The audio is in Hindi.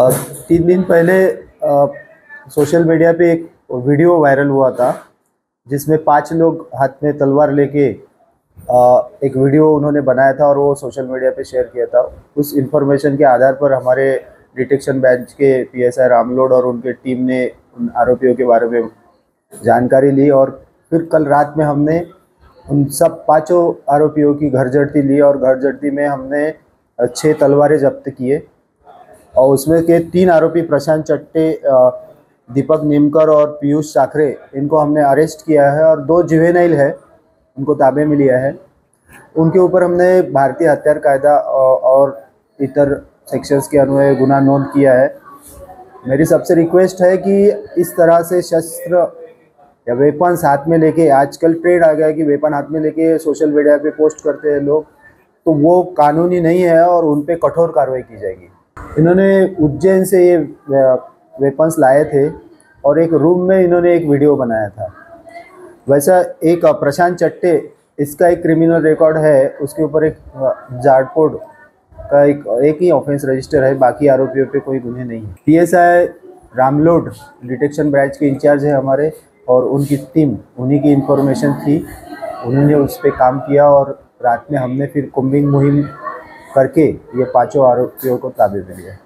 तीन दिन पहले सोशल मीडिया पे एक वीडियो वायरल हुआ था, जिसमें पाँच लोग हाथ में तलवार लेके एक वीडियो उन्होंने बनाया था और वो सोशल मीडिया पे शेयर किया था। उस इंफॉर्मेशन के आधार पर हमारे डिटेक्शन ब्रांच के पीएसआई रामलोड और उनके टीम ने उन आरोपियों के बारे में जानकारी ली और फिर कल रात में हमने उन सब पाँचों आरोपियों की घर जड़ती ली और घर जड़ती में हमने छः तलवारें जब्त किए। और उसमें के तीन आरोपी प्रशांत चट्टे दीपक नीमकर और पीयूष साखरे, इनको हमने अरेस्ट किया है और दो जुवेनाइल है, उनको ताबे में लिया है। उनके ऊपर हमने भारतीय हथियार कायदा और इतर सेक्शंस के अन्वय गुना नोंद किया है। मेरी सबसे रिक्वेस्ट है कि इस तरह से शस्त्र या वेपन्स हाथ में लेके, आजकल ट्रेड आ गया कि वेपन हाथ में लेके सोशल मीडिया पे पोस्ट करते हैं लोग तो वो कानूनी नहीं है और उन पर कठोर कार्रवाई की जाएगी। इन्होंने उज्जैन से ये वेपन्स लाए थे और एक रूम में इन्होंने एक वीडियो बनाया था। वैसा एक प्रशांत चट्टे, इसका एक क्रिमिनल रिकॉर्ड है, उसके ऊपर एक जाडपोड का एक एक ही ऑफेंस रजिस्टर है, बाकी आरोपियों पे कोई गुन्हे नहीं है। पीएसआई रामलोड डिटेक्शन ब्रांच के इंचार्ज है हमारे और उनकी टीम, उन्हीं की इंफॉर्मेशन थी। उन्होंने उस पर काम किया और रात में हमने फिर कुंबिंग मुहिम करके ये पाँचों आरोपियों को ताबे में लिया